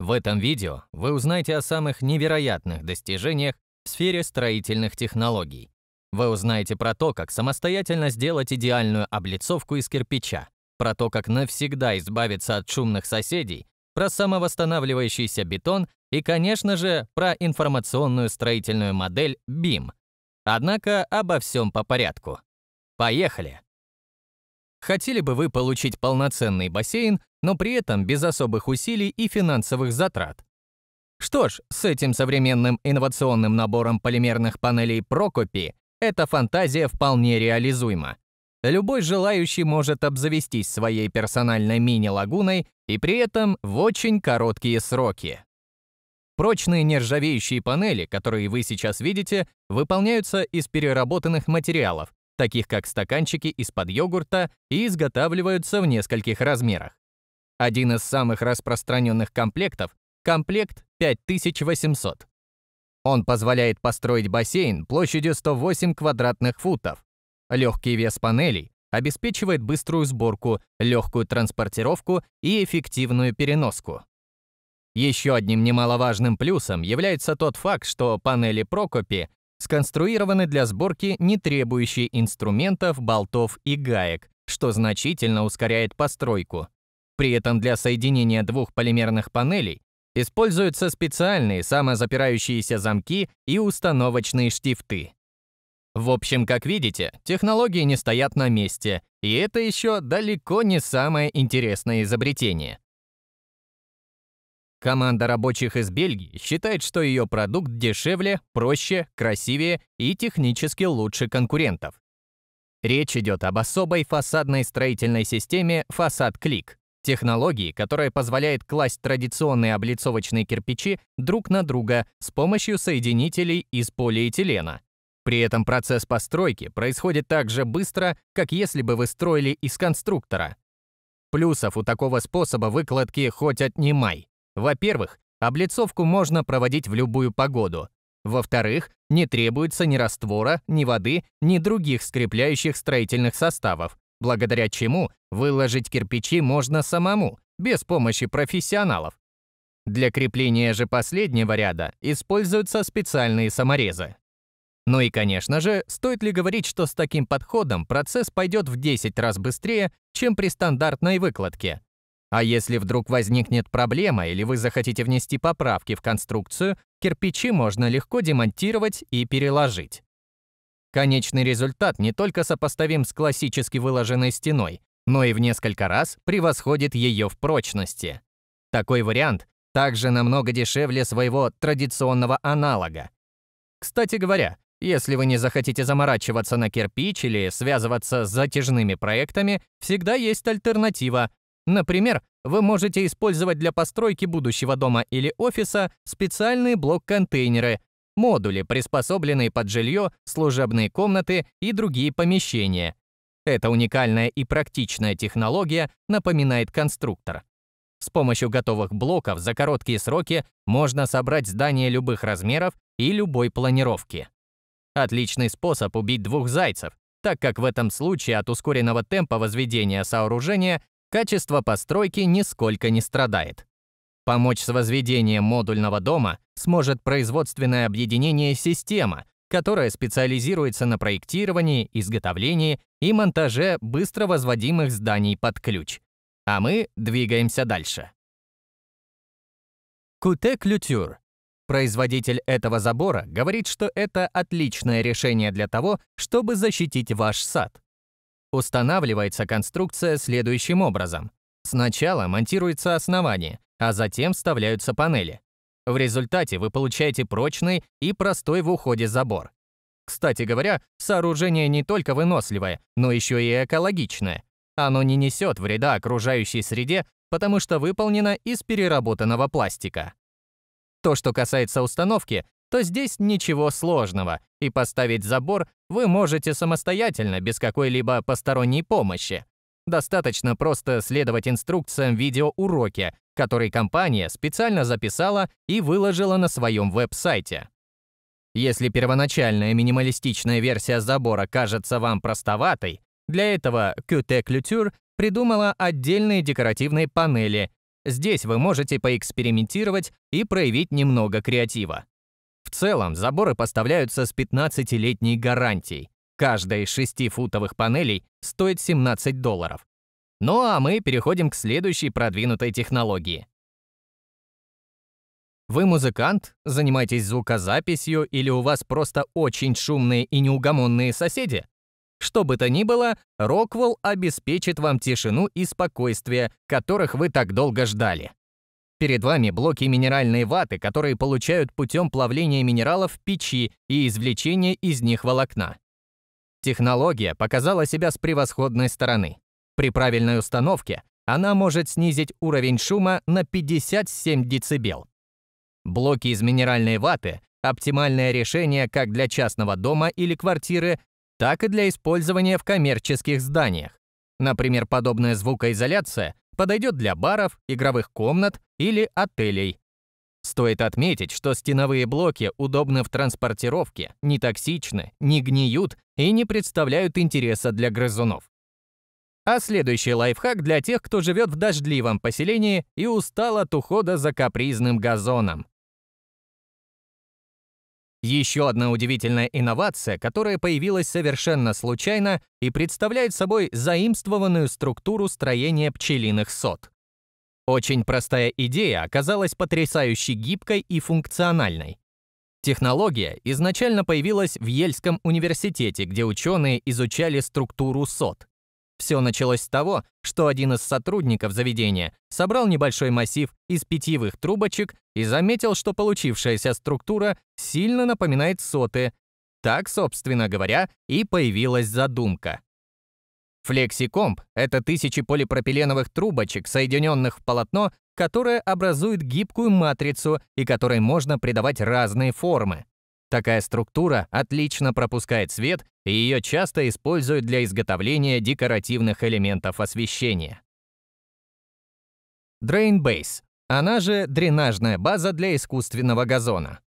В этом видео вы узнаете о самых невероятных достижениях в сфере строительных технологий. Вы узнаете про то, как самостоятельно сделать идеальную облицовку из кирпича, про то, как навсегда избавиться от шумных соседей, про самовосстанавливающийся бетон и, конечно же, про информационную строительную модель BIM. Однако обо всем по порядку. Поехали! Хотели бы вы получить полноценный бассейн, но при этом без особых усилий и финансовых затрат? Что ж, с этим современным инновационным набором полимерных панелей Прокопи эта фантазия вполне реализуема. Любой желающий может обзавестись своей персональной мини-лагуной и при этом в очень короткие сроки. Прочные нержавеющие панели, которые вы сейчас видите, выполняются из переработанных материалов, таких как стаканчики из-под йогурта, и изготавливаются в нескольких размерах. Один из самых распространенных комплектов – комплект 5800. Он позволяет построить бассейн площадью 108 квадратных футов. Легкий вес панелей обеспечивает быструю сборку, легкую транспортировку и эффективную переноску. Еще одним немаловажным плюсом является тот факт, что панели Прокопи сконструированы для сборки, не требующей инструментов, болтов и гаек, что значительно ускоряет постройку. При этом для соединения двух полимерных панелей используются специальные самозапирающиеся замки и установочные штифты. В общем, как видите, технологии не стоят на месте, и это еще далеко не самое интересное изобретение. Команда рабочих из Бельгии считает, что ее продукт дешевле, проще, красивее и технически лучше конкурентов. Речь идет об особой фасадной строительной системе «Фасад Клик», технологии, которая позволяет класть традиционные облицовочные кирпичи друг на друга с помощью соединителей из полиэтилена. При этом процесс постройки происходит так же быстро, как если бы вы строили из конструктора. Плюсов у такого способа выкладки хоть отнимай. Во-первых, облицовку можно проводить в любую погоду. Во-вторых, не требуется ни раствора, ни воды, ни других скрепляющих строительных составов, благодаря чему выложить кирпичи можно самому, без помощи профессионалов. Для крепления же последнего ряда используются специальные саморезы. Ну и, конечно же, стоит ли говорить, что с таким подходом процесс пойдет в 10 раз быстрее, чем при стандартной выкладке. А если вдруг возникнет проблема или вы захотите внести поправки в конструкцию, кирпичи можно легко демонтировать и переложить. Конечный результат не только сопоставим с классически выложенной стеной, но и в несколько раз превосходит ее в прочности. Такой вариант также намного дешевле своего традиционного аналога. Кстати говоря, если вы не захотите заморачиваться на кирпич или связываться с затяжными проектами, всегда есть альтернатива Например, вы можете использовать для постройки будущего дома или офиса специальные блок-контейнеры, модули, приспособленные под жилье, служебные комнаты и другие помещения. Эта уникальная и практичная технология напоминает конструктор. С помощью готовых блоков за короткие сроки можно собрать здание любых размеров и любой планировки. Отличный способ убить двух зайцев, так как в этом случае от ускоренного темпа возведения сооружения качество постройки нисколько не страдает. Помочь с возведением модульного дома сможет производственное объединение «Система», которое специализируется на проектировании, изготовлении и монтаже быстро возводимых зданий под ключ. А мы двигаемся дальше. Куте Клютюр. Производитель этого забора говорит, что это отличное решение для того, чтобы защитить ваш сад. Устанавливается конструкция следующим образом. Сначала монтируется основание, а затем вставляются панели. В результате вы получаете прочный и простой в уходе забор. Кстати говоря, сооружение не только выносливое, но еще и экологичное. Оно не несет вреда окружающей среде, потому что выполнено из переработанного пластика. То, что касается установки, то здесь ничего сложного, и поставить забор вы можете самостоятельно, без какой-либо посторонней помощи. Достаточно просто следовать инструкциям видеоуроки, который компания специально записала и выложила на своем веб-сайте. Если первоначальная минималистичная версия забора кажется вам простоватой, для этого QT Couture придумала отдельные декоративные панели, Здесь вы можете поэкспериментировать и проявить немного креатива. В целом, заборы поставляются с 15-летней гарантией. Каждая из 6-футовых панелей стоит 17 долларов. Ну а мы переходим к следующей продвинутой технологии. Вы музыкант, занимаетесь звукозаписью или у вас просто очень шумные и неугомонные соседи? Что бы то ни было, Rockwell обеспечит вам тишину и спокойствие, которых вы так долго ждали. Перед вами блоки минеральной ваты, которые получают путем плавления минералов в печи и извлечения из них волокна. Технология показала себя с превосходной стороны. При правильной установке она может снизить уровень шума на 57 дБ. Блоки из минеральной ваты – оптимальное решение как для частного дома или квартиры, так и для использования в коммерческих зданиях. Например, подобная звукоизоляция подойдет для баров, игровых комнат или отелей. Стоит отметить, что стеновые блоки удобны в транспортировке, не токсичны, не гниют и не представляют интереса для грызунов. А следующий лайфхак для тех, кто живет в дождливом поселении и устал от ухода за капризным газоном. Еще одна удивительная инновация, которая появилась совершенно случайно и представляет собой заимствованную структуру строения пчелиных сот. Очень простая идея оказалась потрясающе гибкой и функциональной. Технология изначально появилась в Ельском университете, где ученые изучали структуру сот. Все началось с того, что один из сотрудников заведения собрал небольшой массив из питьевых трубочек и заметил, что получившаяся структура сильно напоминает соты. Так, собственно говоря, и появилась задумка. Флексикомп — это тысячи полипропиленовых трубочек, соединенных в полотно, которое образует гибкую матрицу и которой можно придавать разные формы. Такая структура отлично пропускает свет, и ее часто используют для изготовления декоративных элементов освещения. Drain Base, она же дренажная база для искусственного газона.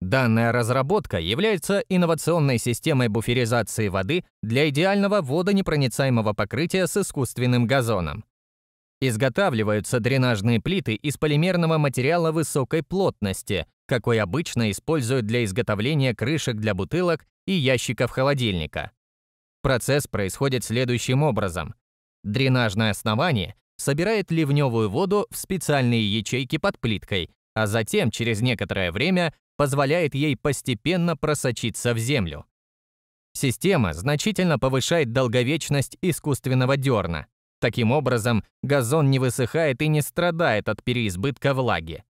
Данная разработка является инновационной системой буферизации воды для идеального водонепроницаемого покрытия с искусственным газоном. Изготавливаются дренажные плиты из полимерного материала высокой плотности, какой обычно используют для изготовления крышек для бутылок и ящиков холодильника. Процесс происходит следующим образом. Дренажное основание собирает ливневую воду в специальные ячейки под плиткой, а затем через некоторое время позволяет ей постепенно просочиться в землю. Система значительно повышает долговечность искусственного дерна. Таким образом, газон не высыхает и не страдает от переизбытка влаги.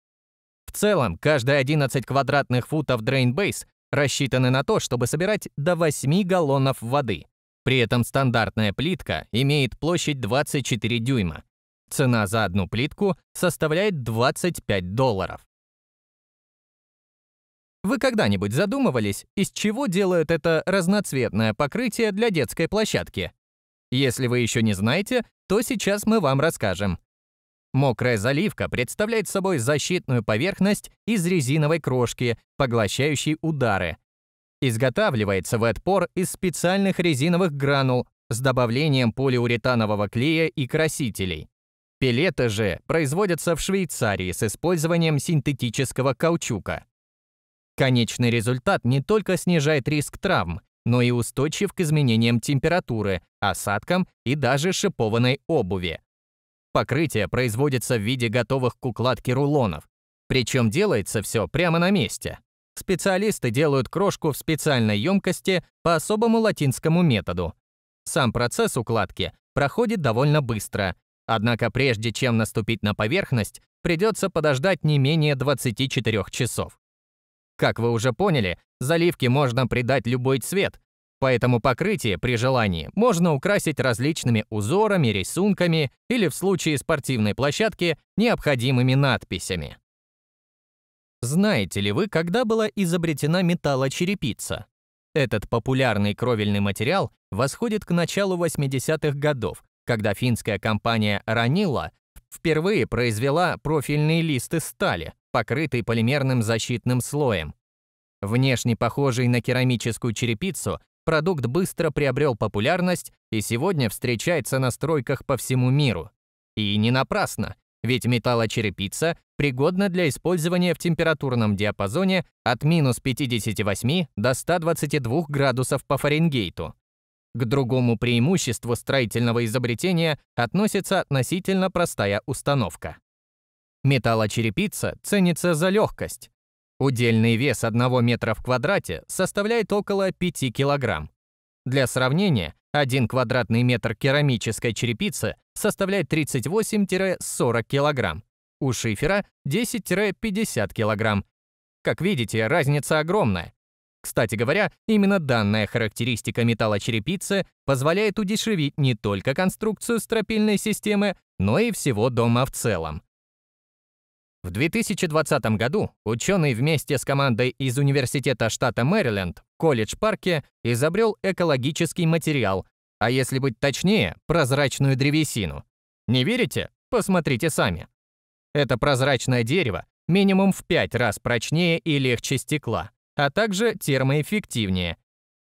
В целом, каждые 11 квадратных футов Base рассчитаны на то, чтобы собирать до 8 галлонов воды. При этом стандартная плитка имеет площадь 24 дюйма. Цена за одну плитку составляет 25 долларов. Вы когда-нибудь задумывались, из чего делают это разноцветное покрытие для детской площадки? Если вы еще не знаете, то сейчас мы вам расскажем. Мокрая заливка представляет собой защитную поверхность из резиновой крошки, поглощающей удары. Изготавливается вет-пор из специальных резиновых гранул с добавлением полиуретанового клея и красителей. Пилеты же производятся в Швейцарии с использованием синтетического каучука. Конечный результат не только снижает риск травм, но и устойчив к изменениям температуры, осадкам и даже шипованной обуви. Покрытие производится в виде готовых к укладке рулонов. Причем делается все прямо на месте. Специалисты делают крошку в специальной емкости по особому латинскому методу. Сам процесс укладки проходит довольно быстро, однако прежде чем наступить на поверхность, придется подождать не менее 24 часов. Как вы уже поняли, заливке можно придать любой цвет, Поэтому покрытие при желании можно украсить различными узорами, рисунками или в случае спортивной площадки необходимыми надписями. Знаете ли вы, когда была изобретена металлочерепица? Этот популярный кровельный материал восходит к началу 80-х годов, когда финская компания Ranilla впервые произвела профильные листы стали, покрытые полимерным защитным слоем. Внешне похожий на керамическую черепицу, продукт быстро приобрел популярность и сегодня встречается на стройках по всему миру. И не напрасно. ведь металлочерепица пригодна для использования в температурном диапазоне от минус 58 до 122 градусов по Фаренгейту. К другому преимуществу строительного изобретения относится относительно простая установка. Металлочерепица ценится за легкость. Удельный вес 1 метра в квадрате составляет около 5 килограмм. Для сравнения, 1 квадратный метр керамической черепицы составляет 38-40 килограмм, у шифера 10-50 килограмм. Как видите, разница огромная. Кстати говоря, именно данная характеристика металлочерепицы позволяет удешевить не только конструкцию стропильной системы, но и всего дома в целом. В 2020 году ученый вместе с командой из Университета штата Мэриленд колледж-парке изобрел экологический материал, а если быть точнее, прозрачную древесину. Не верите? Посмотрите сами. Это прозрачное дерево минимум в 5 раз прочнее и легче стекла, а также термоэффективнее.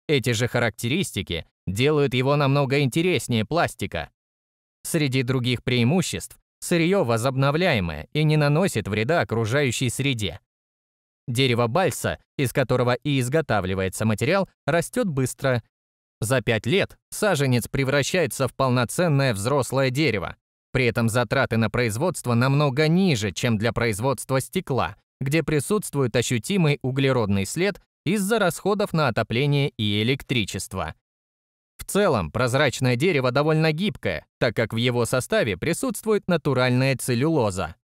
Эти же характеристики делают его намного интереснее пластика. Среди других преимуществ Сырье возобновляемое и не наносит вреда окружающей среде. Дерево бальса, из которого и изготавливается материал, растет быстро. За 5 лет саженец превращается в полноценное взрослое дерево. При этом затраты на производство намного ниже, чем для производства стекла, где присутствует ощутимый углеродный след из-за расходов на отопление и электричество. Целом, прозрачное дерево довольно гибкое, так как в его составе присутствует натуральная целлюлоза.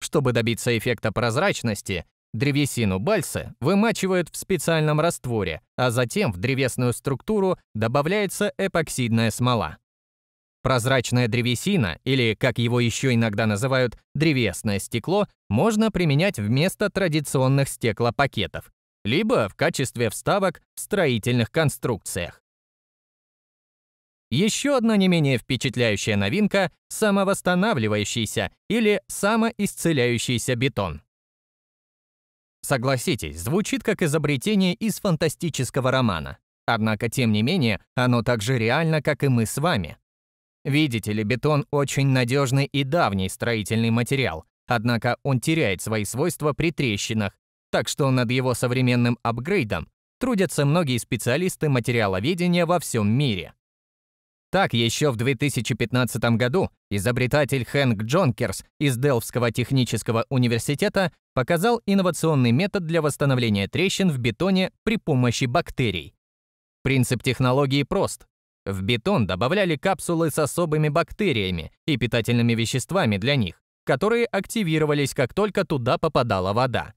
Чтобы добиться эффекта прозрачности, древесину бальса вымачивают в специальном растворе, а затем в древесную структуру добавляется эпоксидная смола. Прозрачная древесина, или, как его еще иногда называют, древесное стекло, можно применять вместо традиционных стеклопакетов, либо в качестве вставок в строительных конструкциях. Еще одна не менее впечатляющая новинка – самовосстанавливающийся или самоисцеляющийся бетон. Согласитесь, звучит как изобретение из фантастического романа. Однако, тем не менее, оно так же реально, как и мы с вами. Видите ли, бетон очень надежный и давний строительный материал, однако он теряет свои свойства при трещинах, так что над его современным апгрейдом трудятся многие специалисты материаловедения во всем мире. Так, еще в 2015 году изобретатель Хэнк Джонкерс из Делфтского технического университета показал инновационный метод для восстановления трещин в бетоне при помощи бактерий. Принцип технологии прост. В бетон добавляли капсулы с особыми бактериями и питательными веществами для них, которые активировались, как только туда попадала вода.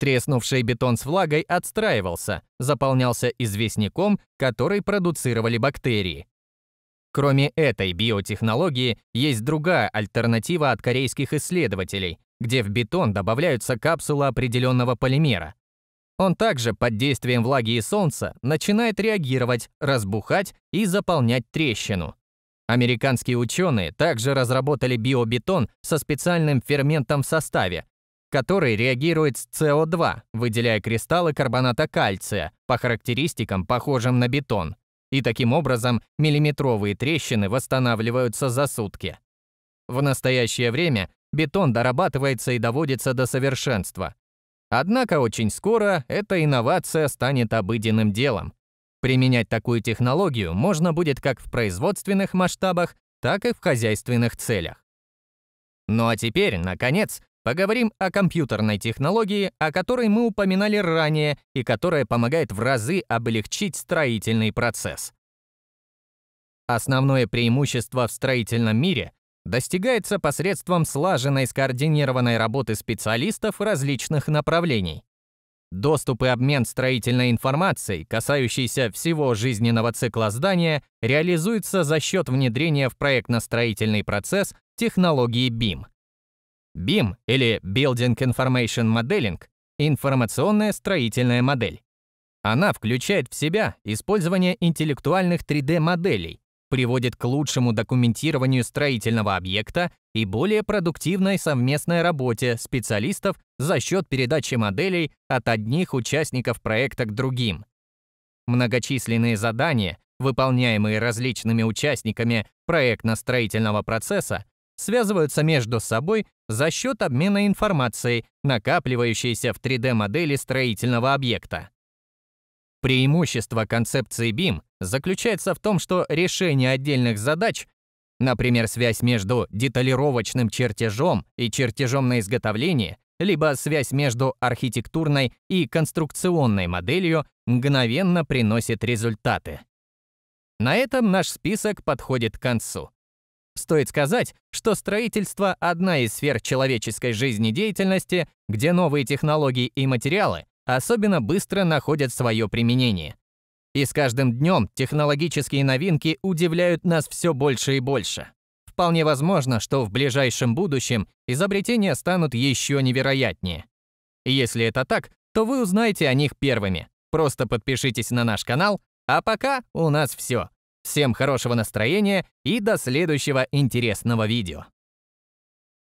Треснувший бетон с влагой отстраивался, заполнялся известняком, который продуцировали бактерии. Кроме этой биотехнологии, есть другая альтернатива от корейских исследователей, где в бетон добавляются капсулы определенного полимера. Он также под действием влаги и солнца начинает реагировать, разбухать и заполнять трещину. Американские ученые также разработали биобетон со специальным ферментом в составе, который реагирует с СО2, выделяя кристаллы карбоната кальция по характеристикам, похожим на бетон и таким образом миллиметровые трещины восстанавливаются за сутки. В настоящее время бетон дорабатывается и доводится до совершенства. Однако очень скоро эта инновация станет обыденным делом. Применять такую технологию можно будет как в производственных масштабах, так и в хозяйственных целях. Ну а теперь, наконец, Поговорим о компьютерной технологии, о которой мы упоминали ранее и которая помогает в разы облегчить строительный процесс. Основное преимущество в строительном мире достигается посредством слаженной скоординированной работы специалистов различных направлений. Доступ и обмен строительной информацией, касающейся всего жизненного цикла здания, реализуется за счет внедрения в проектно-строительный процесс технологии BIM. BIM или Building Information Modeling – информационная строительная модель. Она включает в себя использование интеллектуальных 3D-моделей, приводит к лучшему документированию строительного объекта и более продуктивной совместной работе специалистов за счет передачи моделей от одних участников проекта к другим. Многочисленные задания, выполняемые различными участниками проектно-строительного процесса, связываются между собой за счет обмена информацией, накапливающейся в 3D-модели строительного объекта. Преимущество концепции BIM заключается в том, что решение отдельных задач, например, связь между деталировочным чертежом и чертежом на изготовление, либо связь между архитектурной и конструкционной моделью, мгновенно приносит результаты. На этом наш список подходит к концу. Стоит сказать, что строительство – одна из сфер человеческой жизнедеятельности, где новые технологии и материалы особенно быстро находят свое применение. И с каждым днем технологические новинки удивляют нас все больше и больше. Вполне возможно, что в ближайшем будущем изобретения станут еще невероятнее. Если это так, то вы узнаете о них первыми. Просто подпишитесь на наш канал, а пока у нас все. Всем хорошего настроения и до следующего интересного видео.